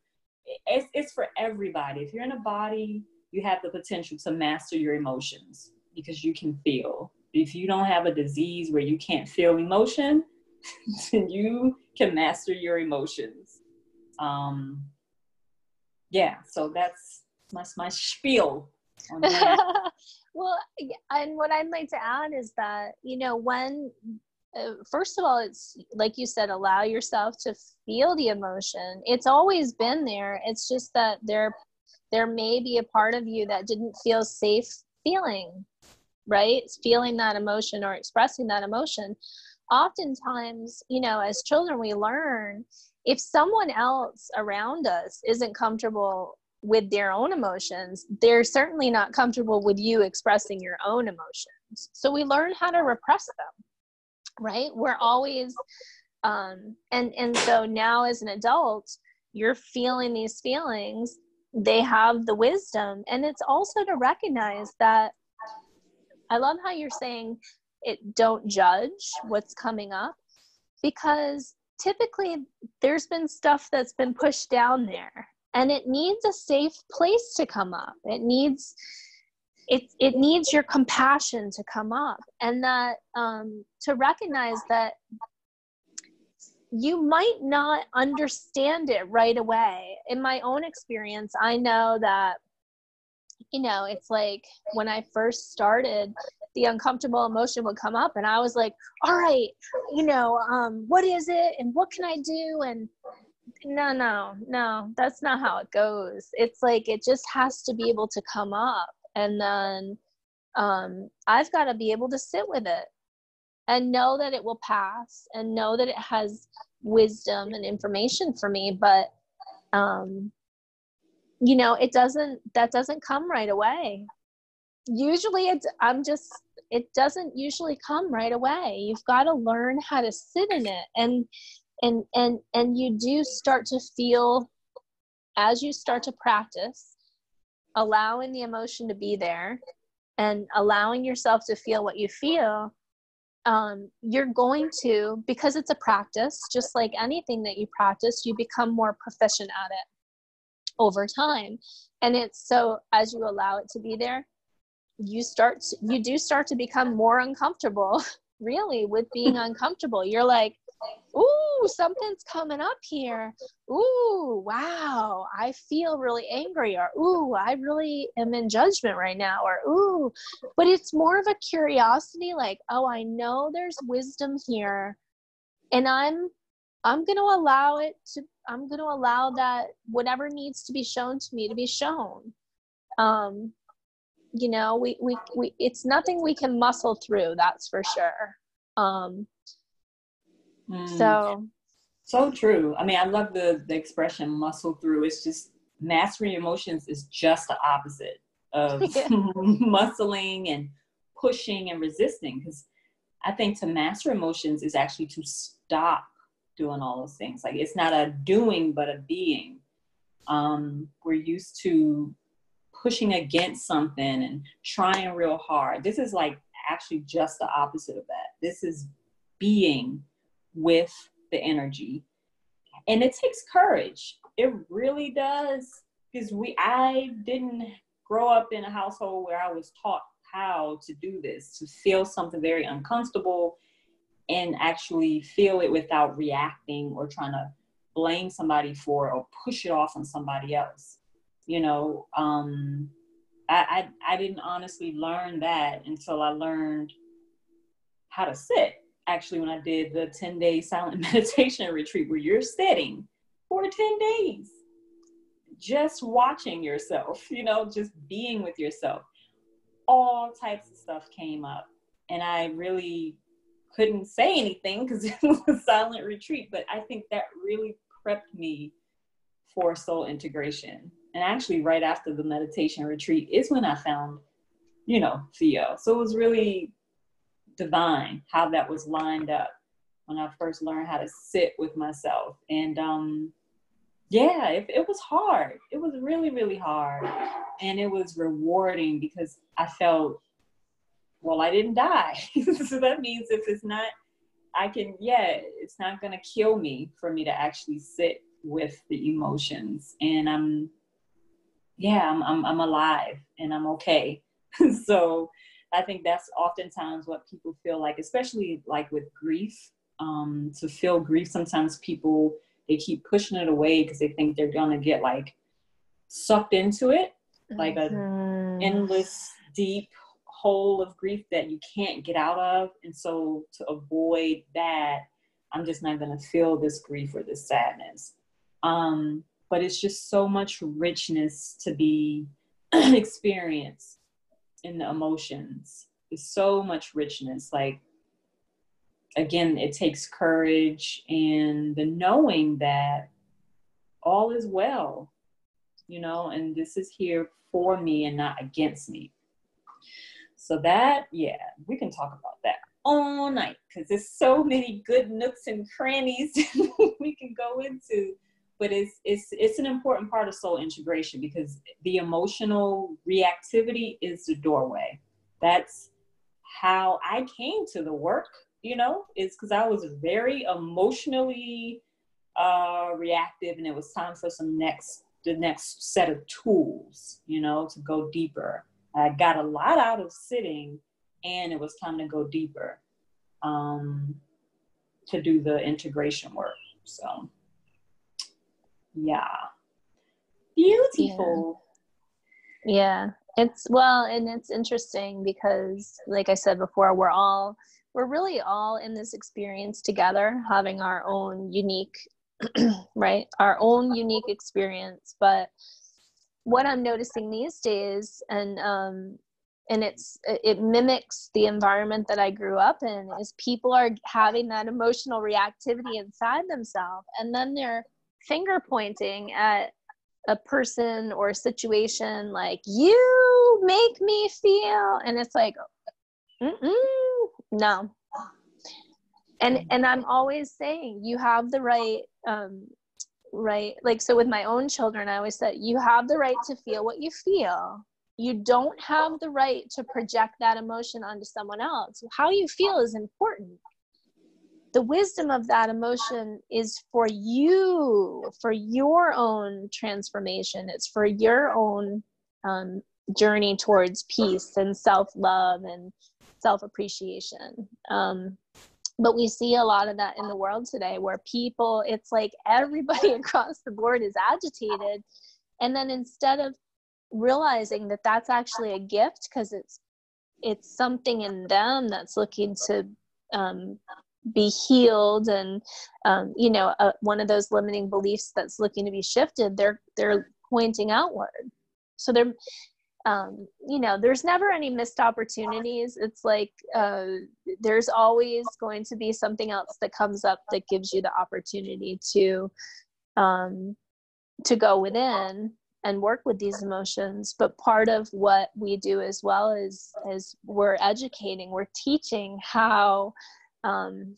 Speaker 1: It's it's for everybody. If you're in a body, you have the potential to master your emotions because you can feel. If you don't have a disease where you can't feel emotion, then you can master your emotions. Um, yeah, so that's that's my spiel.
Speaker 2: well, and what I'd like to add is that you know when uh, first of all it's like you said allow yourself to feel the emotion. It's always been there. It's just that there there may be a part of you that didn't feel safe feeling right? Feeling that emotion or expressing that emotion. Oftentimes you know as children we learn if someone else around us isn't comfortable with their own emotions, they're certainly not comfortable with you expressing your own emotions. So we learn how to repress them, right? We're always, um, and and so now as an adult, you're feeling these feelings. They have the wisdom, and it's also to recognize that. I love how you're saying it. Don't judge what's coming up, because typically there's been stuff that's been pushed down there and it needs a safe place to come up. It needs it, it needs your compassion to come up and that um, to recognize that you might not understand it right away. In my own experience i know that you know it's like when i first started the uncomfortable emotion would come up and i was like all right you know um, what is it and what can i do? And no no no that's not how it goes. It's like it just has to be able to come up and then um, i've got to be able to sit with it and know that it will pass and know that it has wisdom and information for me but um, you know it doesn't that doesn't come right away usually it's i'm just it doesn't usually come right away. You've got to learn how to sit in it and and and and you do start to feel as you start to practice allowing the emotion to be there and allowing yourself to feel what you feel um, you're going to because it's a practice just like anything that you practice you become more proficient at it over time. And it's so as you allow it to be there you start to, you do start to become more uncomfortable really with being uncomfortable. You're like ooh something's coming up here. Ooh wow i feel really angry or ooh i really am in judgment right now or ooh. But it's more of a curiosity like oh i know there's wisdom here and i'm i'm going to allow it to i'm going to allow that whatever needs to be shown to me to be shown. Um you know we, we we it's nothing we can muscle through that's for sure um Mm. So,
Speaker 1: so true. I mean, I love the the expression "muscle through." It's just mastering emotions is just the opposite of muscling and pushing and resisting. Because I think to master emotions is actually to stop doing all those things. Like it's not a doing, but a being. Um, we're used to pushing against something and trying real hard. This is like actually just the opposite of that. This is being with the energy. And it takes courage. It really does. Because we I didn't grow up in a household where I was taught how to do this, to feel something very uncomfortable and actually feel it without reacting or trying to blame somebody for or push it off on somebody else. You know, um, I, I, I didn't honestly learn that until I learned how to sit. Actually, when I did the 10 day silent meditation retreat where you're sitting for 10 days, just watching yourself, you know, just being with yourself. All types of stuff came up. And I really couldn't say anything because it was a silent retreat. But I think that really prepped me for soul integration. And actually, right after the meditation retreat is when I found, you know, Theo. So it was really divine how that was lined up when I first learned how to sit with myself. And um, yeah, it, it was hard. It was really, really hard. And it was rewarding because I felt well, I didn't die. so that means if it's not, I can, yeah, it's not going to kill me for me to actually sit with the emotions. And I'm, yeah, I'm, I'm, I'm alive and I'm okay. so I think that's oftentimes what people feel like, especially like with grief. Um, to feel grief, sometimes people they keep pushing it away because they think they're gonna get like sucked into it, like mm-hmm. a endless, deep hole of grief that you can't get out of. And so to avoid that, I'm just not going to feel this grief or this sadness. Um, but it's just so much richness to be experienced in the emotions. There's so much richness. Like, again, it takes courage and the knowing that all is well, you know, and this is here for me and not against me. So that, yeah, we can talk about that all night because there's so many good nooks and crannies we can go into. But it's it's it's an important part of soul integration because the emotional reactivity is the doorway. That's how I came to the work, you know, is because I was very emotionally uh, reactive and it was time for some next the next set of tools, you know, to go deeper. I got a lot out of sitting, and it was time to go deeper um, to do the integration work. So, yeah, beautiful.
Speaker 2: Yeah. yeah, it's well, and it's interesting because, like I said before, we're all we're really all in this experience together, having our own unique, right, our own unique experience, but what I'm noticing these days, and um, and it's it mimics the environment that I grew up in, is people are having that emotional reactivity inside themselves, and then they're finger pointing at a person or a situation like you make me feel, and it's like, no. And and I'm always saying you have the right um, right like so with my own children i always said you have the right to feel what you feel. You don't have the right to project that emotion onto someone else. How you feel is important the wisdom of that emotion is for you for your own transformation. It's for your own um, journey towards peace and self-love and self-appreciation. Um, but we see a lot of that in the world today where people it's like everybody across the board is agitated. And then instead of realizing that that's actually a gift because it's it's something in them that's looking to um, be healed and um, you know uh, one of those limiting beliefs that's looking to be shifted they're they're pointing outward so they're um, you know, there's never any missed opportunities. It's like uh, there's always going to be something else that comes up that gives you the opportunity to um, to go within and work with these emotions. But part of what we do as well is is we're educating, we're teaching how um,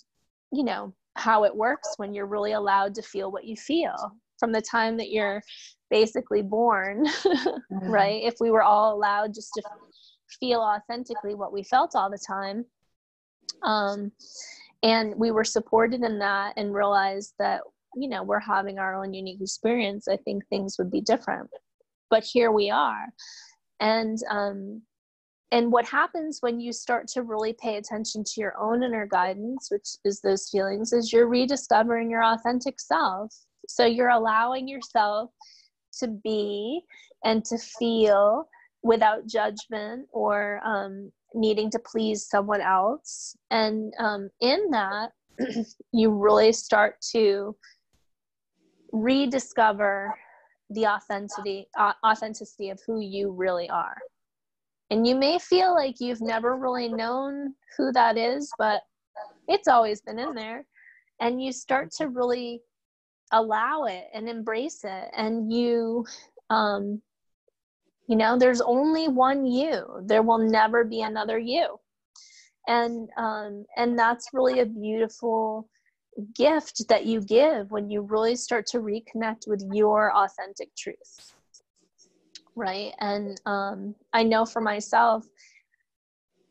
Speaker 2: you know how it works when you're really allowed to feel what you feel from the time that you're basically born, mm-hmm. right? If we were all allowed just to feel authentically what we felt all the time, um, and we were supported in that and realized that you know we're having our own unique experience, I think things would be different. But here we are, and um, and what happens when you start to really pay attention to your own inner guidance which is those feelings is you're rediscovering your authentic self so you're allowing yourself to be and to feel without judgment or um, needing to please someone else. And um, in that, you really start to rediscover the authenticity uh, authenticity of who you really are. And you may feel like you've never really known who that is, but it's always been in there. And you start to really allow it and embrace it. And you um you know there's only one you. There will never be another you. And um and that's really a beautiful gift that you give when you really start to reconnect with your authentic truth right and um i know for myself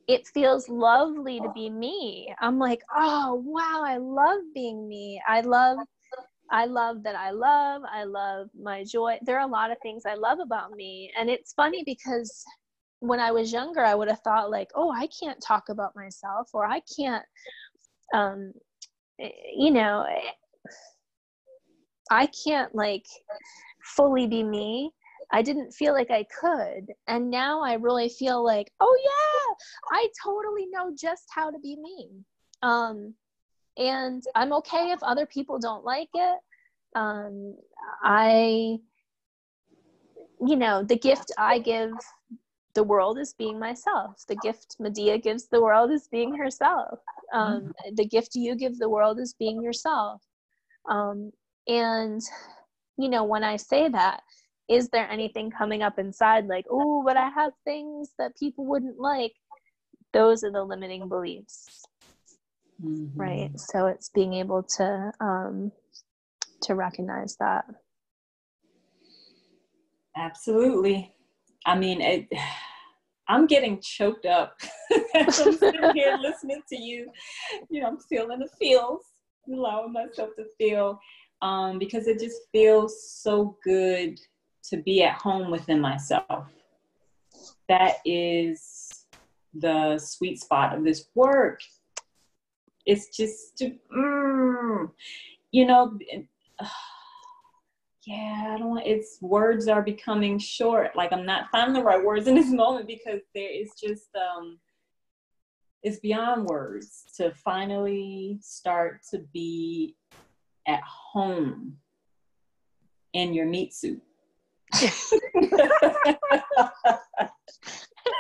Speaker 2: it feels lovely to be me i'm like oh wow i love being me i love I love that I love. I love my joy. There are a lot of things I love about me. And it's funny because when I was younger, I would have thought, like, oh, I can't talk about myself or I can't, um, eh, you know, I can't like fully be me. I didn't feel like I could. And now I really feel like, oh, yeah, I totally know just how to be me. Um, and i'm okay if other people don't like it um, i you know the gift i give the world is being myself the gift Madea gives the world is being herself um, mm-hmm. the gift you give the world is being yourself um, and you know when i say that is there anything coming up inside like oh but i have things that people wouldn't like. Those are the limiting beliefs. Mm-hmm. right? So it's being able to um to recognize that.
Speaker 1: Absolutely. I mean it i'm getting choked up as i'm sitting here listening to you. You know i'm feeling the feels allowing myself to feel um, because it just feels so good to be at home within myself. That is the sweet spot of this work. It's just mm, you know yeah i don't it's words are becoming short. Like i'm not finding the right words in this moment because there is just um it's beyond words to finally start to be at home in your meat suit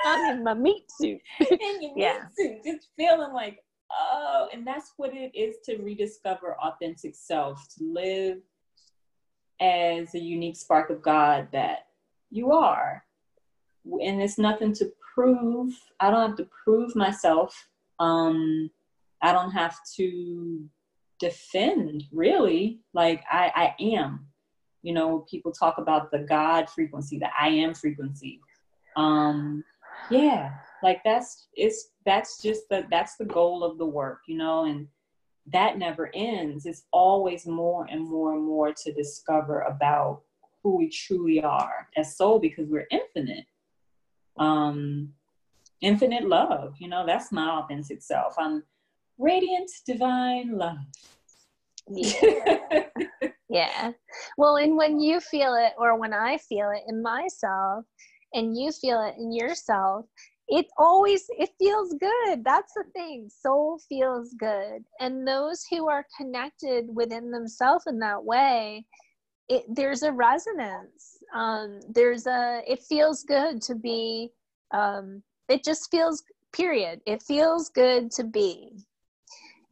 Speaker 2: I'm in my meat suit.
Speaker 1: in your yeah. meat suit, just feeling like oh, and that's what it is to rediscover authentic self, to live as a unique spark of God that you are. And it's nothing to prove. I don't have to prove myself. Um, I don't have to defend, really. Like, I, I am. You know, people talk about the God frequency, the I am frequency. Um, yeah, like that's it's that's just the that's the goal of the work you know and that never ends it's always more and more and more to discover about who we truly are as soul because we're infinite um infinite love you know that's my authentic self i'm radiant divine love
Speaker 2: yeah. yeah. Well and when you feel it or when i feel it in myself and you feel it in yourself it always it feels good. That's the thing. Soul feels good. And those who are connected within themselves in that way it, there's a resonance. Um, there's a it feels good to be um, it just feels period. It feels good to be.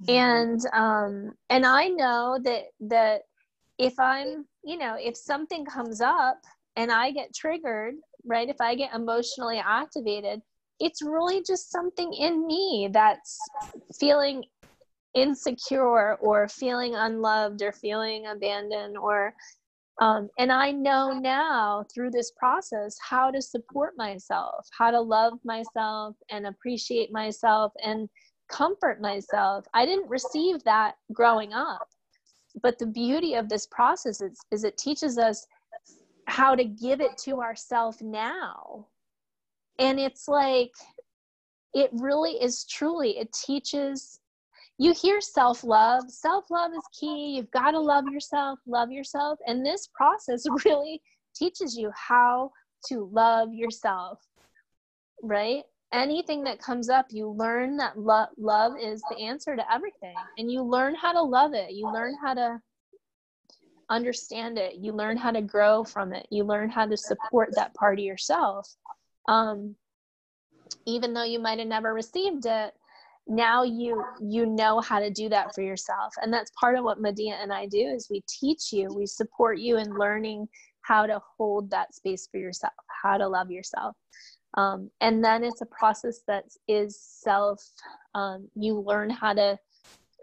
Speaker 2: Mm-hmm. and um and i know that that if i'm you know if something comes up and i get triggered right if i get emotionally activated it's really just something in me that's feeling insecure or feeling unloved or feeling abandoned or um, and I know now through this process how to support myself, how to love myself and appreciate myself and comfort myself. I didn't receive that growing up. But the beauty of this process is, is it teaches us how to give it to ourselves now. And it's like, it really is truly, it teaches you hear self love. Self love is key. You've got to love yourself, love yourself. And this process really teaches you how to love yourself, right? Anything that comes up, you learn that lo- love is the answer to everything. And you learn how to love it. You learn how to understand it. You learn how to grow from it. You learn how to support that part of yourself. Um, even though you might have never received it, now you you know how to do that for yourself and that's part of what Madea and I do is we teach you we support you in learning how to hold that space for yourself how to love yourself um, and then it's a process that is self um, you learn how to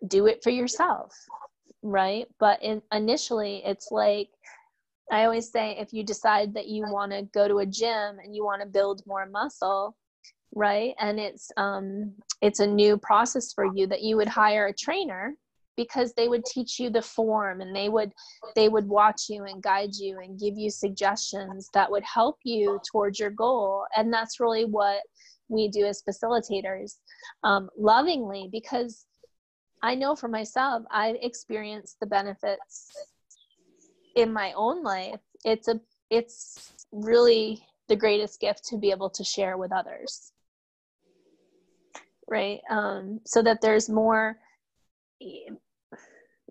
Speaker 2: do it for yourself right? But in, initially it's like i always say if you decide that you want to go to a gym and you want to build more muscle right? And it's um it's a new process for you that you would hire a trainer because they would teach you the form and they would they would watch you and guide you and give you suggestions that would help you towards your goal. And that's really what we do as facilitators um, lovingly because i know for myself i've experienced the benefits in my own life. It's a it's really the greatest gift to be able to share with others. Right? Um, so that there's more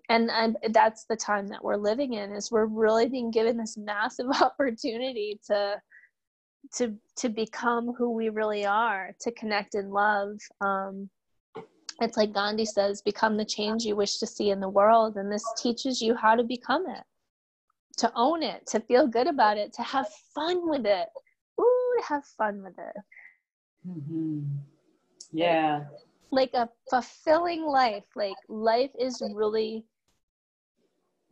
Speaker 2: and, and that's the time that we're living in is we're really being given this massive opportunity to to to become who we really are to connect in love um, it's like gandhi says become the change you wish to see in the world and this teaches you how to become it to own it to feel good about it to have fun with it Ooh, to have fun with it
Speaker 1: mm-hmm. Yeah.
Speaker 2: Like a fulfilling life. Like life is really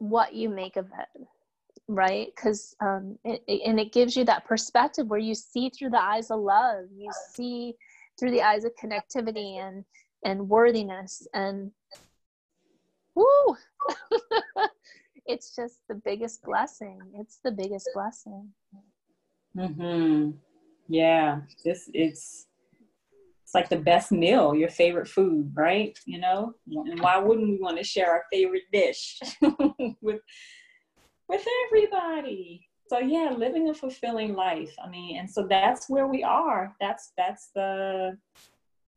Speaker 2: what you make of it right? Because um it, it, and it gives you that perspective where you see through the eyes of love. You see through the eyes of connectivity and and worthiness and woo! It's just the biggest blessing. It's the biggest blessing.
Speaker 1: Mm-hmm. Yeah this it's it's like the best meal, your favorite food, right? You know, and why wouldn't we want to share our favorite dish with with everybody? So yeah, living a fulfilling life. I mean, and so that's where we are. That's that's the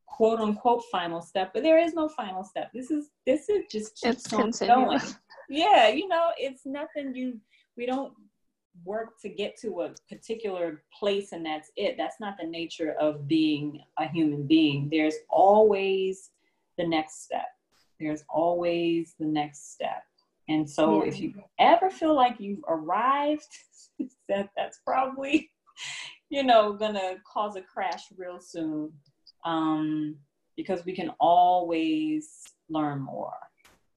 Speaker 1: quote unquote final step, but there is no final step. This is this is just keeps on going. Yeah, you know, it's nothing you we don't work to get to a particular place and that's it. That's not the nature of being a human being. There's always the next step. There's always the next step. And so yeah. if you ever feel like you've arrived, that that's probably, you know, gonna cause a crash real soon. Um, because we can always learn more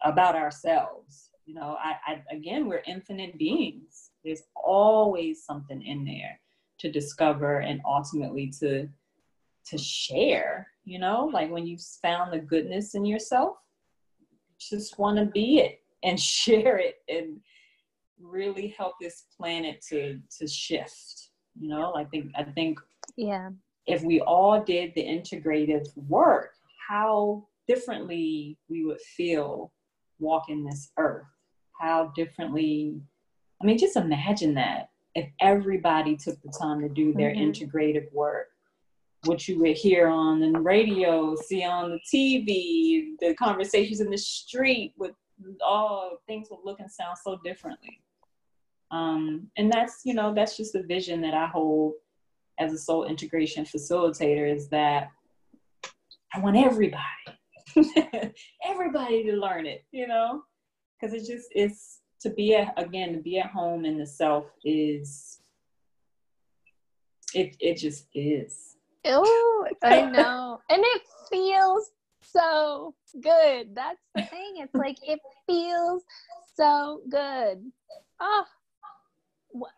Speaker 1: about ourselves. You know, I, I again we're infinite beings there's always something in there to discover and ultimately to to share you know? Like when you've found the goodness in yourself just want to be it and share it and really help this planet to to shift you know? I think i think
Speaker 2: yeah.
Speaker 1: if we all did the integrative work how differently we would feel walking this earth how differently I mean, just imagine that if everybody took the time to do their mm-hmm. integrative work. What you would hear on the radio, see on the TV, the conversations in the street with all things would look and sound so differently. Um, and that's, you know, that's just a vision that I hold as a soul integration facilitator is that I want everybody, everybody to learn it, you know, because it just is to be at, again, to be at home in the self is, it, it just is.
Speaker 2: Oh, I know. and it feels so good. That's the thing. It's like it feels so good. Oh,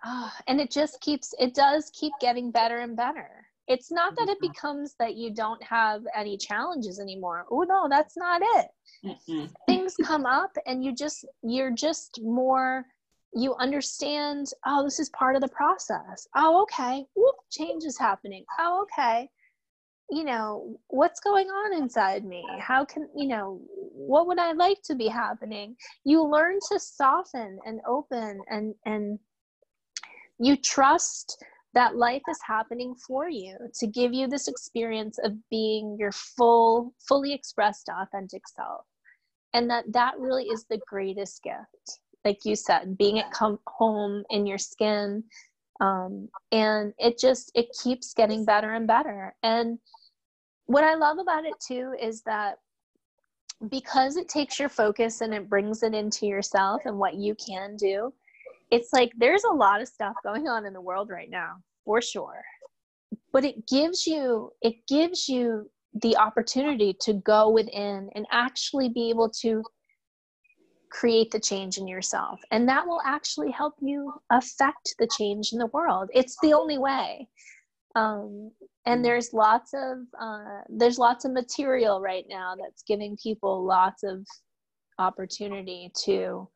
Speaker 2: oh, and it just keeps it does keep getting better and better. It's not that it mm-hmm. becomes that you don't have any challenges anymore. Oh no, that's not it. Mm-hmm. Things come up and you just you're just more you understand, oh, this is part of the process. Oh, okay. Whoop, change is happening. Oh, okay you know what's going on inside me how can you know what would i like to be happening you learn to soften and open and and you trust that life is happening for you to give you this experience of being your full fully expressed authentic self. And that that really is the greatest gift like you said being at home in your skin. Um, and it just it keeps getting better and better. And what I love about it too is that because it takes your focus and it brings it into yourself and what you can do, it's like there's a lot of stuff going on in the world right now, for sure. But it gives you it gives you the opportunity to go within and actually be able to create the change in yourself. And that will actually help you affect the change in the world. It's the only way. Um, and mm. there's lots of uh, there's lots of material right now that's giving people lots of opportunity to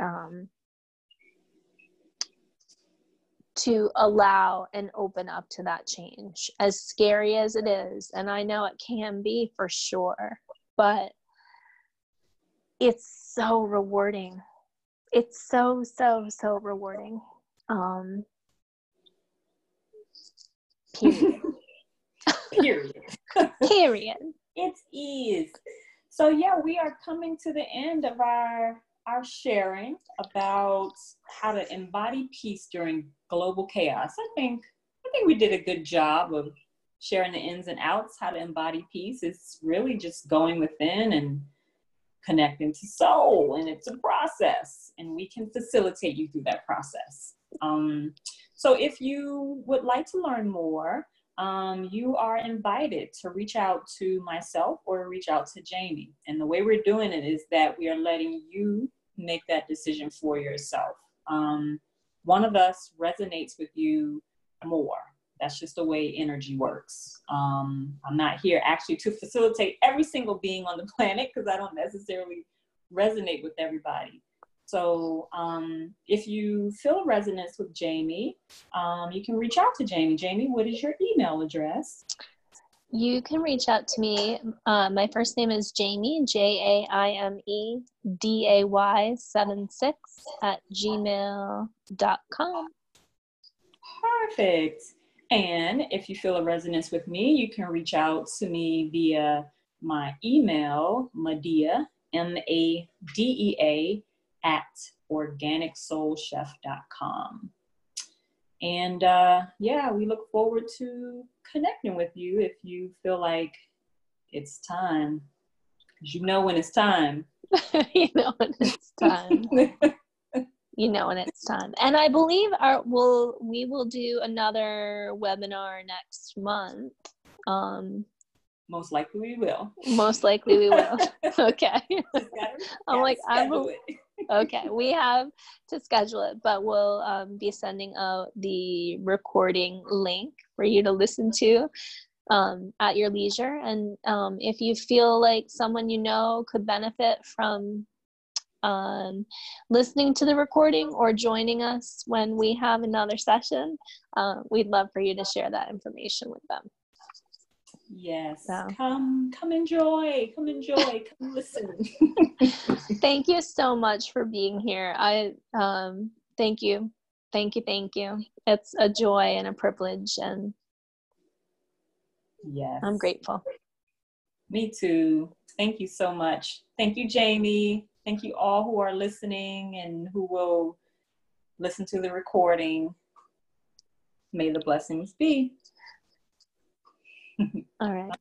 Speaker 2: um, to allow and open up to that change as scary as it is and i know it can be for sure but it's so rewarding it's so so so rewarding um
Speaker 1: period Period.
Speaker 2: Period.
Speaker 1: it is. So yeah, we are coming to the end of our our sharing about how to embody peace during global chaos. I think I think we did a good job of sharing the ins and outs, how to embody peace. It's really just going within and connecting to soul, and it's a process, and we can facilitate you through that process. Um, so if you would like to learn more, um, you are invited to reach out to myself or reach out to Jaime. And the way we're doing it is that we are letting you make that decision for yourself. Um, one of us resonates with you more. That's just the way energy works. Um, I'm not here actually to facilitate every single being on the planet because I don't necessarily resonate with everybody. So um, if you feel resonance with Jaime, um, you can reach out to Jaime. Jaime, what is your email address?
Speaker 2: You can reach out to me. Uh, my first name is Jaime, J A I M E D A Y 7 6 at gmail.com.
Speaker 1: Perfect. And if you feel a resonance with me, you can reach out to me via my email, Madea, M A D E A, at organicsoulchef.com. And uh, yeah, we look forward to connecting with you if you feel like it's time. Because you know when it's time.
Speaker 2: you know when it's time. you know when it's time. And I believe our will we will do another webinar next month. Um,
Speaker 1: most likely we will.
Speaker 2: Most likely we will. okay. I'm like, I'm okay. We have to schedule it, but we'll um, be sending out the recording link for you to listen to um, at your leisure. And um, if you feel like someone you know could benefit from um, listening to the recording or joining us when we have another session, uh, we'd love for you to share that information with them.
Speaker 1: Yes. So. Come, come enjoy, come enjoy, come listen.
Speaker 2: thank you so much for being here. I um thank you. Thank you, thank you. It's a joy and a privilege and
Speaker 1: yes.
Speaker 2: I'm grateful.
Speaker 1: Me too. Thank you so much. Thank you, Jaime. Thank you all who are listening and who will listen to the recording. May the blessings be.
Speaker 2: All right.